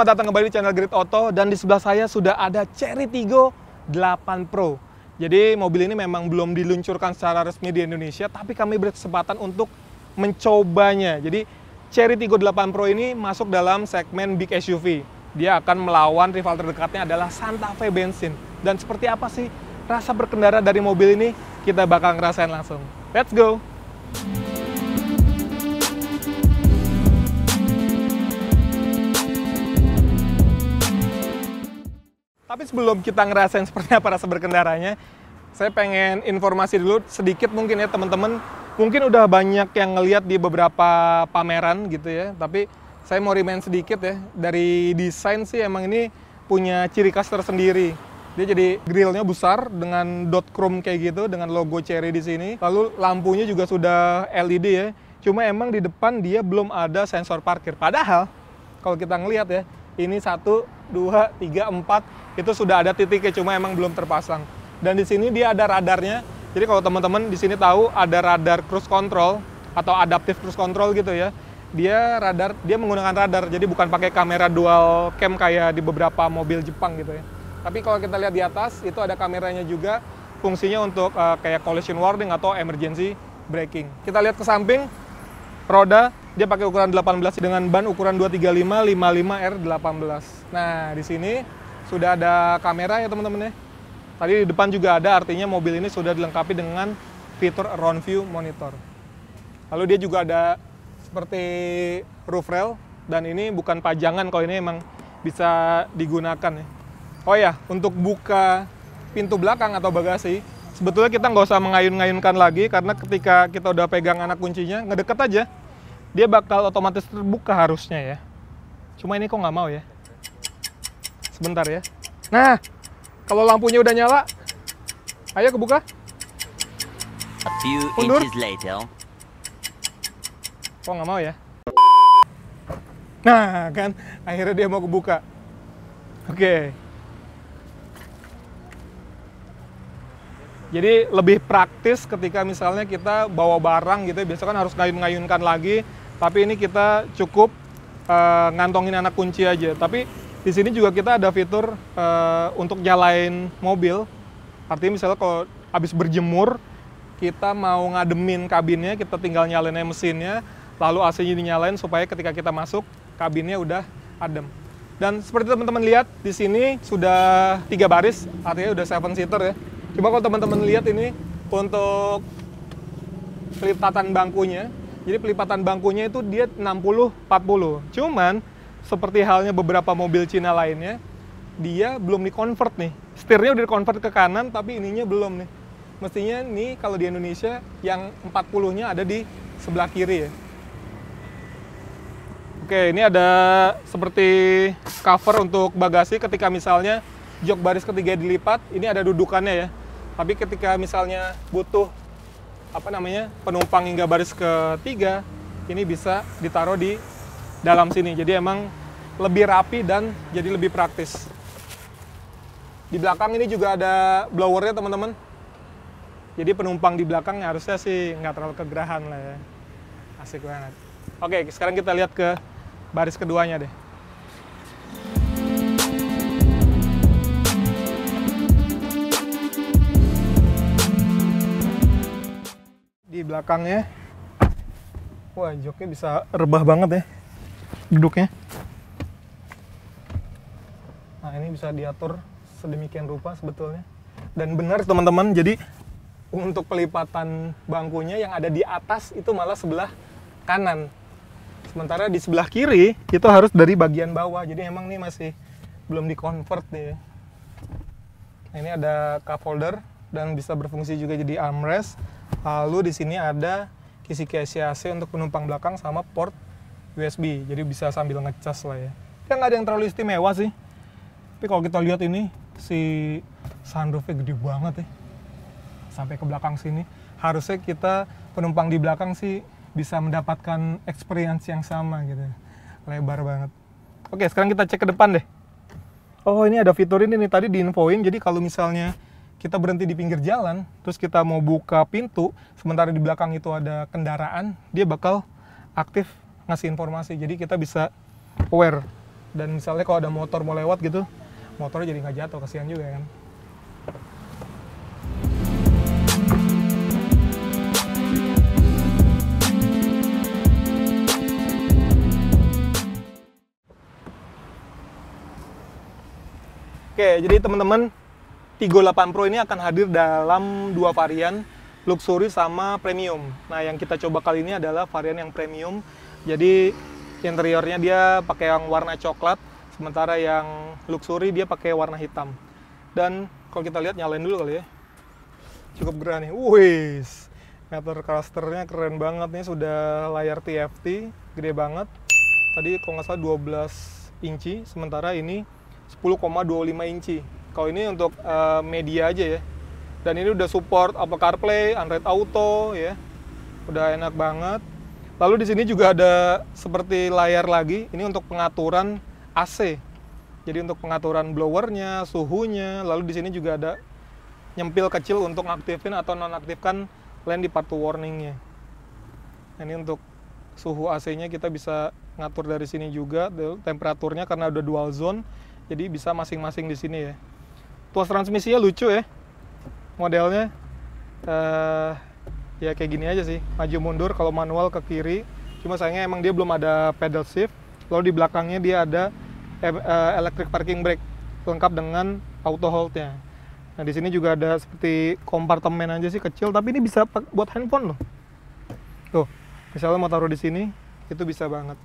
selamat datang kembali di channel Grid Auto dan di sebelah saya sudah ada Cherry Tiggo 8 Pro. Jadi mobil ini memang belum diluncurkan secara resmi di Indonesia, tapi kami berkesempatan untuk mencobanya. Jadi Cherry Tiggo 8 Pro ini masuk dalam segmen big SUV. Dia akan melawan rival terdekatnya adalah Santa Fe bensin. Dan seperti apa sih rasa berkendara dari mobil ini? Kita bakal ngerasain langsung. Let's go! Tapi sebelum kita ngerasain seperti apa rasa berkendaranya, saya pengen informasi dulu sedikit mungkin ya teman-teman. Mungkin udah banyak yang ngeliat di beberapa pameran gitu ya, tapi saya mau remind sedikit ya. Dari desain sih emang ini punya ciri khas tersendiri. Dia jadi grillnya besar dengan dot chrome kayak gitu dengan logo Cherry di sini. Lalu lampunya juga sudah LED ya. Cuma emang di depan dia belum ada sensor parkir. Padahal kalau kita ngelihat ya, ini satu, dua, tiga, empat itu sudah ada titiknya cuma emang belum terpasang. Dan di sini dia ada radarnya. Jadi kalau teman-teman di sini tahu ada radar cruise control atau adaptive cruise control gitu ya. Dia radar, dia menggunakan radar. Jadi bukan pakai kamera dual cam kayak di beberapa mobil Jepang gitu ya. Tapi kalau kita lihat di atas itu ada kameranya juga fungsinya untuk uh, kayak collision warning atau emergency braking. Kita lihat ke samping roda dia pakai ukuran 18 dengan ban ukuran 235 55 R18. Nah, di sini sudah ada kamera ya teman-teman ya. Tadi di depan juga ada, artinya mobil ini sudah dilengkapi dengan fitur around view monitor. Lalu dia juga ada seperti roof rail, dan ini bukan pajangan kalau ini emang bisa digunakan ya. Oh ya, untuk buka pintu belakang atau bagasi, sebetulnya kita nggak usah mengayun-ngayunkan lagi, karena ketika kita udah pegang anak kuncinya, ngedeket aja, dia bakal otomatis terbuka harusnya ya. Cuma ini kok nggak mau ya. Sebentar ya. Nah, kalau lampunya udah nyala, ayo kebuka. Mundur. Kok nggak mau ya? Nah, kan akhirnya dia mau kebuka. Oke. Jadi lebih praktis ketika misalnya kita bawa barang gitu, biasa kan harus ngayun-ngayunkan lagi, tapi ini kita cukup eh, ngantongin anak kunci aja. Tapi di sini juga kita ada fitur eh, untuk nyalain mobil. Artinya misalnya kalau habis berjemur, kita mau ngademin kabinnya, kita tinggal nyalain mesinnya, lalu AC-nya dinyalain supaya ketika kita masuk, kabinnya udah adem. Dan seperti teman-teman lihat, di sini sudah tiga baris, artinya udah seven seater ya. Coba kalau teman-teman lihat ini untuk pelipatan bangkunya. Jadi pelipatan bangkunya itu dia 60-40. Cuman seperti halnya beberapa mobil Cina lainnya, dia belum di-convert nih. Setirnya udah di-convert ke kanan, tapi ininya belum nih. Mestinya nih kalau di Indonesia yang 40-nya ada di sebelah kiri ya. Oke, ini ada seperti cover untuk bagasi ketika misalnya jok baris ketiga dilipat, ini ada dudukannya ya. Tapi ketika misalnya butuh apa namanya penumpang hingga baris ketiga, ini bisa ditaruh di dalam sini. Jadi emang lebih rapi dan jadi lebih praktis. Di belakang ini juga ada blowernya teman-teman. Jadi penumpang di belakang harusnya sih nggak terlalu kegerahan lah ya. Asik banget. Oke, sekarang kita lihat ke baris keduanya deh. Di belakangnya, wah joknya bisa rebah banget ya duduknya. Nah ini bisa diatur sedemikian rupa sebetulnya. Dan benar teman-teman, jadi untuk pelipatan bangkunya yang ada di atas itu malah sebelah kanan. Sementara di sebelah kiri itu harus dari bagian bawah. Jadi emang nih masih belum di-convert nih. Nah, ini ada cup holder dan bisa berfungsi juga jadi armrest. Lalu di sini ada kisi-kisi AC untuk penumpang belakang sama port USB. Jadi bisa sambil ngecas lah ya. Ya nggak ada yang terlalu istimewa sih. Tapi kalau kita lihat ini si sunroofnya gede banget ya. Sampai ke belakang sini. Harusnya kita penumpang di belakang sih bisa mendapatkan experience yang sama gitu. Lebar banget. Oke, sekarang kita cek ke depan deh. Oh, ini ada fitur ini nih tadi diinfoin. Jadi kalau misalnya kita berhenti di pinggir jalan, terus kita mau buka pintu, sementara di belakang itu ada kendaraan, dia bakal aktif ngasih informasi. Jadi kita bisa aware dan misalnya kalau ada motor mau lewat gitu motornya jadi nggak jatuh kasihan juga kan Oke, jadi teman-teman Tigo 8 Pro ini akan hadir dalam dua varian, luxury sama premium. Nah, yang kita coba kali ini adalah varian yang premium. Jadi interiornya dia pakai yang warna coklat, sementara yang luxury dia pakai warna hitam. Dan kalau kita lihat nyalain dulu kali ya. Cukup gerah nih. Wih, meter clusternya keren banget nih, sudah layar TFT, gede banget. Tadi kalau nggak salah 12 inci, sementara ini 10,25 inci. Kalau ini untuk uh, media aja ya. Dan ini udah support Apple CarPlay, Android Auto ya. Udah enak banget. Lalu di sini juga ada seperti layar lagi. Ini untuk pengaturan AC. Jadi untuk pengaturan blowernya, suhunya. Lalu di sini juga ada nyempil kecil untuk aktifin atau nonaktifkan land departure warningnya. Nah, ini untuk suhu AC-nya kita bisa ngatur dari sini juga temperaturnya karena udah dual zone jadi bisa masing-masing di sini ya tuas transmisinya lucu ya modelnya. Uh, ya kayak gini aja sih maju mundur kalau manual ke kiri. Cuma sayangnya emang dia belum ada pedal shift lalu di belakangnya dia ada uh, electric parking brake lengkap dengan auto hold-nya. Nah di sini juga ada seperti kompartemen aja sih kecil tapi ini bisa buat handphone loh. Tuh misalnya mau taruh di sini itu bisa banget.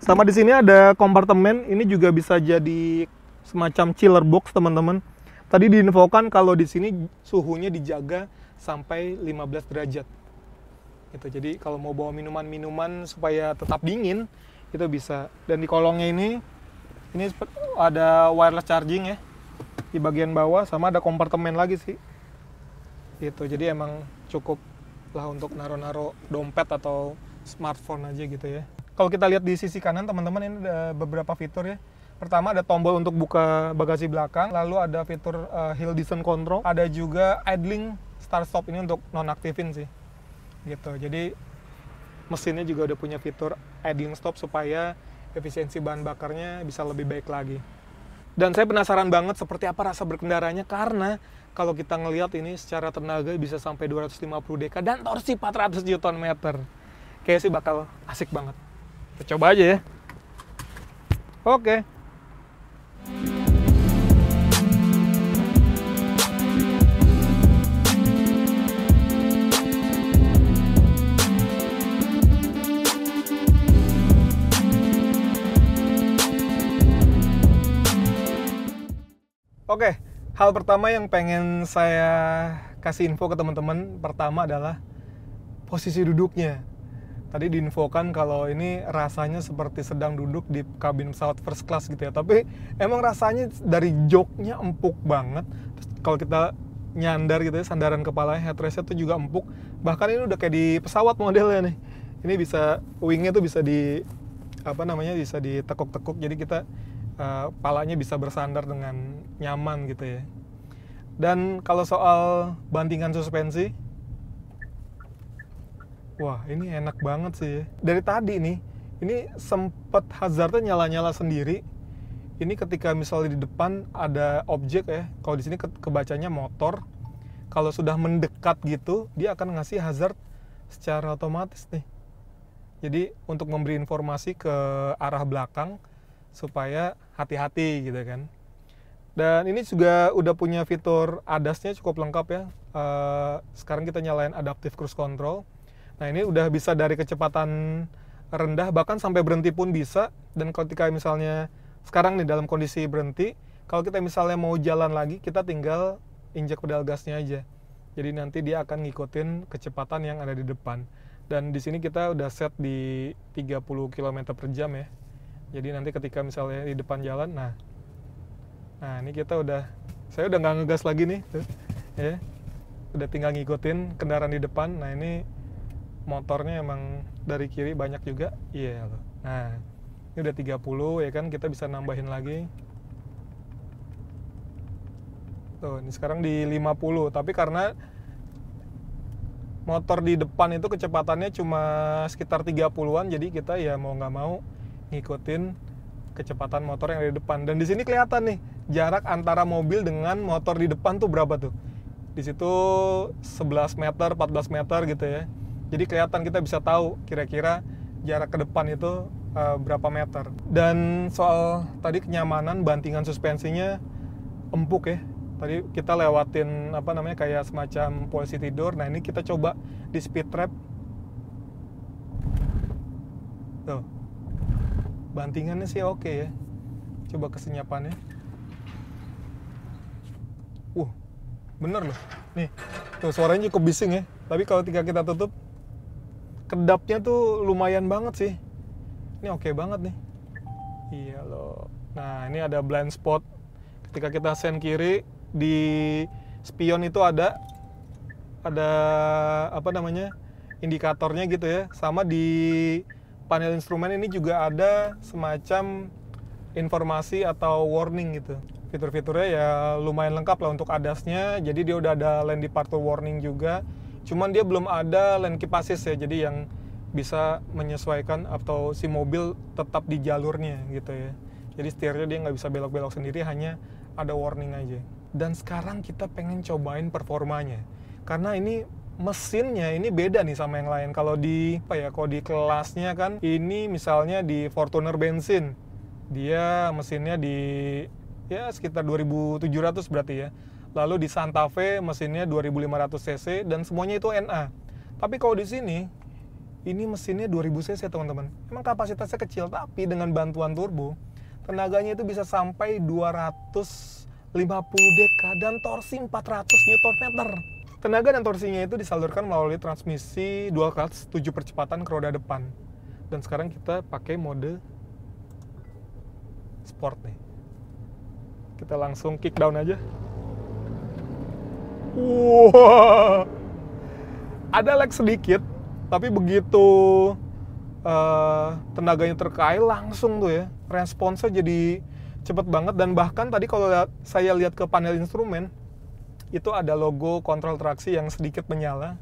Sama di sini ada kompartemen, ini juga bisa jadi semacam chiller box teman-teman. Tadi diinfokan kalau di sini suhunya dijaga sampai 15 derajat. Gitu. Jadi kalau mau bawa minuman-minuman supaya tetap dingin, itu bisa. Dan di kolongnya ini ini ada wireless charging ya. Di bagian bawah sama ada kompartemen lagi sih. Gitu. Jadi emang cukup lah untuk naro-naro dompet atau smartphone aja gitu ya kalau kita lihat di sisi kanan teman-teman ini ada beberapa fitur ya. Pertama ada tombol untuk buka bagasi belakang, lalu ada fitur uh, hill descent control, ada juga idling start stop ini untuk nonaktifin sih. Gitu. Jadi mesinnya juga udah punya fitur idling stop supaya efisiensi bahan bakarnya bisa lebih baik lagi. Dan saya penasaran banget seperti apa rasa berkendaranya karena kalau kita ngelihat ini secara tenaga bisa sampai 250 dk dan torsi 400 Newton meter. Kayaknya sih bakal asik banget. Kita coba aja ya. Oke. Oke, hal pertama yang pengen saya kasih info ke teman-teman pertama adalah posisi duduknya. Tadi diinfokan kalau ini rasanya seperti sedang duduk di kabin pesawat first class gitu ya. Tapi emang rasanya dari joknya empuk banget. Terus kalau kita nyandar gitu ya sandaran kepalanya headrestnya tuh juga empuk. Bahkan ini udah kayak di pesawat modelnya nih. Ini bisa wingnya tuh bisa di apa namanya bisa ditekuk-tekuk. Jadi kita uh, palanya bisa bersandar dengan nyaman gitu ya dan kalau soal bantingan suspensi Wah, ini enak banget sih. Dari tadi nih, ini sempat hazardnya nyala-nyala sendiri. Ini ketika misalnya di depan ada objek ya, kalau di sini ke kebacanya motor, kalau sudah mendekat gitu, dia akan ngasih hazard secara otomatis nih. Jadi untuk memberi informasi ke arah belakang supaya hati-hati gitu kan. Dan ini juga udah punya fitur ADAS-nya cukup lengkap ya. Uh, sekarang kita nyalain Adaptive Cruise Control. Nah ini udah bisa dari kecepatan rendah bahkan sampai berhenti pun bisa. Dan ketika misalnya sekarang nih dalam kondisi berhenti kalau kita misalnya mau jalan lagi kita tinggal injak pedal gasnya aja. Jadi nanti dia akan ngikutin kecepatan yang ada di depan. Dan di sini kita udah set di 30 km per jam ya jadi nanti ketika misalnya di depan jalan nah nah ini kita udah saya udah nggak ngegas lagi nih ya. Udah tinggal ngikutin kendaraan di depan. Nah ini motornya emang dari kiri banyak juga. Iya yeah, loh nah ini udah 30 ya kan? Kita bisa nambahin lagi. Tuh ini sekarang di 50 tapi karena motor di depan itu kecepatannya cuma sekitar 30-an jadi kita ya mau nggak mau ngikutin kecepatan motor yang ada di depan. Dan di sini kelihatan nih jarak antara mobil dengan motor di depan tuh berapa tuh? Di situ 11 meter, 14 meter gitu ya. Jadi kelihatan kita bisa tahu kira-kira jarak ke depan itu uh, berapa meter. Dan soal tadi kenyamanan bantingan suspensinya empuk ya. Tadi kita lewatin apa namanya kayak semacam polisi tidur. Nah, ini kita coba di speed trap. Tuh. Bantingannya sih oke ya. Coba kesenyapannya. Uh, bener loh. Nih, tuh suaranya cukup bising ya. Tapi kalau ketika kita tutup, kedapnya tuh lumayan banget sih. Ini oke banget nih. Iya loh. Nah, ini ada blind spot. Ketika kita sen kiri, di spion itu ada ada apa namanya indikatornya gitu ya sama di panel instrumen ini juga ada semacam informasi atau warning gitu. Fitur-fiturnya ya lumayan lengkap lah untuk adasnya. Jadi dia udah ada lane departure warning juga. Cuman dia belum ada lane keep assist ya jadi yang bisa menyesuaikan atau si mobil tetap di jalurnya gitu ya. Jadi setirnya dia nggak bisa belok-belok sendiri hanya ada warning aja. Dan sekarang kita pengen cobain performanya. Karena ini mesinnya ini beda nih sama yang lain. Kalau di apa ya kalau di kelasnya kan ini misalnya di Fortuner bensin. Dia mesinnya di ya sekitar 2700 berarti ya. Lalu di Santa Fe mesinnya 2500 cc dan semuanya itu NA tapi kalau di sini ini mesinnya 2000 cc teman-teman. Emang kapasitasnya kecil tapi dengan bantuan turbo tenaganya itu bisa sampai 200 50 dk dan torsi 400 Nm. Tenaga dan torsinya itu disalurkan melalui transmisi dual clutch 7 percepatan ke roda depan. Dan sekarang kita pakai mode sport nih. Kita langsung kick down aja. Wow. Ada lag sedikit, tapi begitu uh, tenaganya terkait langsung tuh ya, responsnya jadi cepet banget dan bahkan tadi kalau saya lihat ke panel instrumen itu ada logo kontrol traksi yang sedikit menyala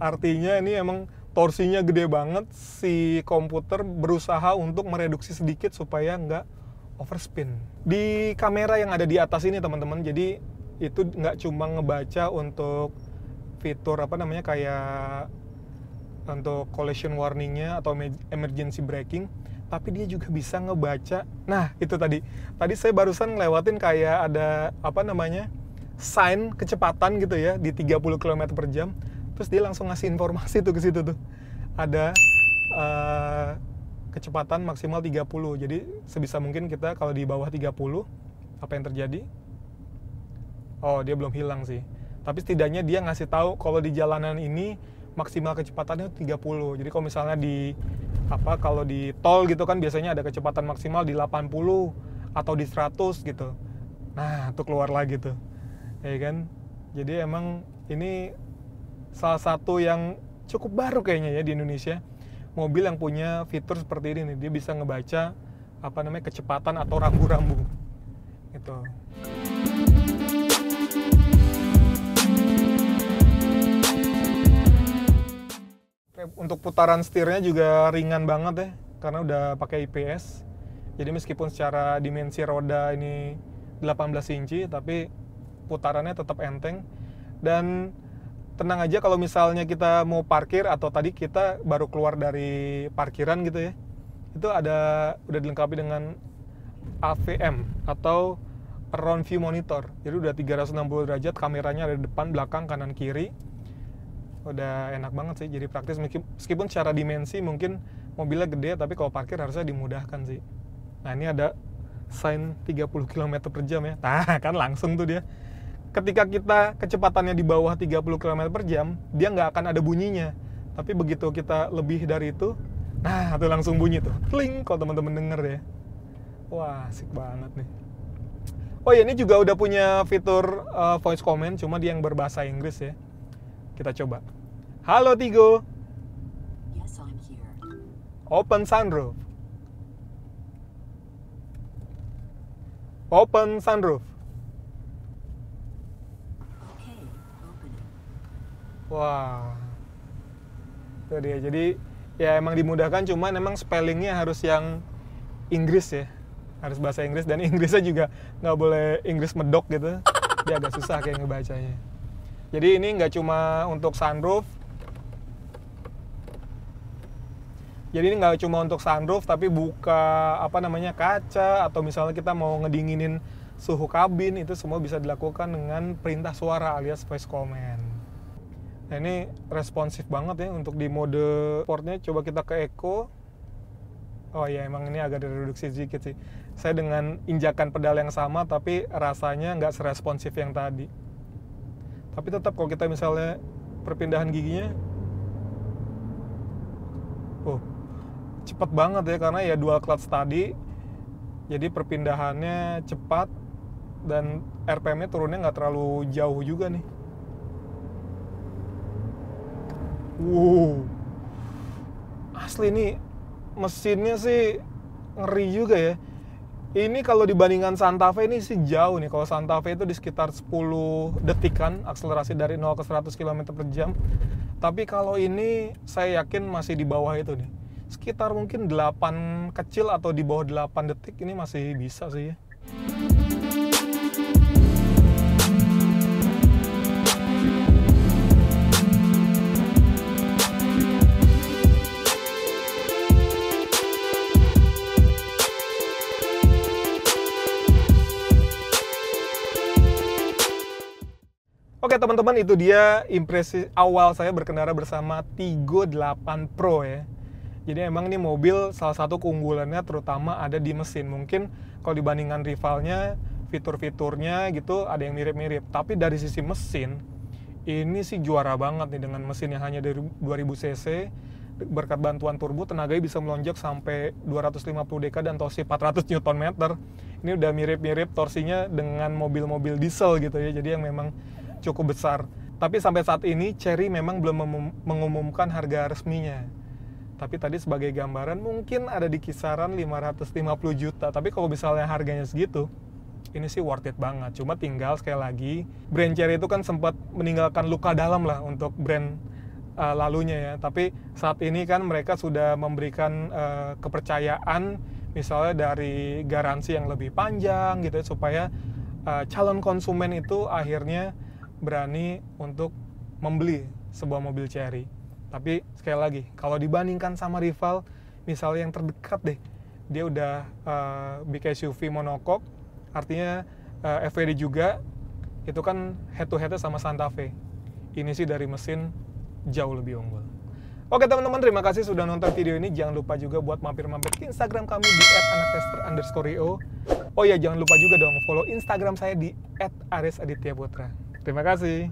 artinya ini emang torsinya gede banget si komputer berusaha untuk mereduksi sedikit supaya nggak overspin di kamera yang ada di atas ini teman-teman jadi itu nggak cuma ngebaca untuk fitur apa namanya kayak untuk collision warningnya atau emergency braking tapi dia juga bisa ngebaca. Nah, itu tadi. Tadi saya barusan ngelewatin kayak ada apa namanya? Sign kecepatan gitu ya di 30 km per jam. Terus dia langsung ngasih informasi tuh ke situ tuh. Ada uh, kecepatan maksimal 30. Jadi sebisa mungkin kita kalau di bawah 30 apa yang terjadi? Oh, dia belum hilang sih. Tapi setidaknya dia ngasih tahu kalau di jalanan ini maksimal kecepatannya 30. Jadi kalau misalnya di apa kalau di tol gitu kan biasanya ada kecepatan maksimal di 80 atau di 100 gitu. Nah, itu keluar lagi tuh. Ya kan? Jadi emang ini salah satu yang cukup baru kayaknya ya di Indonesia. Mobil yang punya fitur seperti ini nih, dia bisa ngebaca apa namanya kecepatan atau rambu-rambu. Gitu. untuk putaran setirnya juga ringan banget ya karena udah pakai IPS jadi meskipun secara dimensi roda ini 18 inci tapi putarannya tetap enteng. Dan tenang aja kalau misalnya kita mau parkir atau tadi kita baru keluar dari parkiran gitu ya itu ada udah dilengkapi dengan AVM atau around view monitor. Jadi udah 360 derajat kameranya ada depan belakang kanan kiri. Udah enak banget sih jadi praktis. Meskipun secara dimensi mungkin mobilnya gede tapi kalau parkir harusnya dimudahkan sih. Nah ini ada sign 30 km per jam ya. Nah kan langsung tuh dia ketika kita kecepatannya di bawah 30 km per jam dia nggak akan ada bunyinya tapi begitu kita lebih dari itu nah itu langsung bunyi tuh kling kalau teman-teman denger ya wah asik banget nih oh ya ini juga udah punya fitur uh, voice comment cuma dia yang berbahasa Inggris ya kita coba. Halo Tigo. Yes, I'm here. Open sunroof. Open sunroof. Okay, open it. Wah. Itu dia. Jadi ya emang dimudahkan cuman emang spellingnya harus yang Inggris ya. harus bahasa Inggris dan Inggrisnya juga nggak boleh Inggris medok gitu dia agak susah kayak ngebacanya jadi ini nggak cuma untuk sunroof jadi ini nggak cuma untuk sunroof tapi buka apa namanya kaca atau misalnya kita mau ngedinginin suhu kabin itu semua bisa dilakukan dengan perintah suara alias voice command nah ini responsif banget ya untuk di mode sportnya coba kita ke eco Oh iya emang ini agak direduksi sedikit sih. Saya dengan injakan pedal yang sama tapi rasanya nggak seresponsif yang tadi. Tapi tetap kalau kita misalnya perpindahan giginya, oh cepat banget ya karena ya dual clutch tadi. Jadi perpindahannya cepat dan RPM-nya turunnya nggak terlalu jauh juga nih. Wow, asli nih mesinnya sih ngeri juga ya. Ini kalau dibandingkan Santa Fe ini sih jauh nih. Kalau Santa Fe itu di sekitar 10 detikan akselerasi dari 0 ke 100 km per jam. Tapi kalau ini saya yakin masih di bawah itu nih. Sekitar mungkin 8 kecil atau di bawah 8 detik ini masih bisa sih ya. Teman-teman itu dia impresi awal saya berkendara bersama Tigo 8 Pro ya. Jadi emang ini mobil salah satu keunggulannya terutama ada di mesin. Mungkin kalau dibandingkan rivalnya fitur-fiturnya gitu ada yang mirip-mirip. Tapi dari sisi mesin ini sih juara banget nih dengan mesin yang hanya dari 2000 cc berkat bantuan turbo tenaganya bisa melonjak sampai 250 dk dan torsi 400 Nm. Ini udah mirip-mirip torsinya dengan mobil-mobil diesel gitu ya. Jadi yang memang cukup besar. Tapi sampai saat ini Cherry memang belum mengumumkan harga resminya. Tapi tadi sebagai gambaran mungkin ada di kisaran 550 juta. Tapi kalau misalnya harganya segitu, ini sih worth it banget. Cuma tinggal sekali lagi, brand Cherry itu kan sempat meninggalkan luka dalam lah untuk brand uh, lalunya ya. Tapi saat ini kan mereka sudah memberikan uh, kepercayaan misalnya dari garansi yang lebih panjang gitu ya, supaya uh, calon konsumen itu akhirnya berani untuk membeli sebuah mobil Cherry. Tapi sekali lagi, kalau dibandingkan sama rival, misalnya yang terdekat deh, dia udah uh, big SUV monocoque, artinya uh, FWD juga, itu kan head to headnya sama Santa Fe. Ini sih dari mesin jauh lebih unggul. Oke teman-teman, terima kasih sudah nonton video ini. Jangan lupa juga buat mampir-mampir ke Instagram kami di @anaktester_io. Oh ya, jangan lupa juga dong follow Instagram saya di @aresadityaputra. Terima kasih.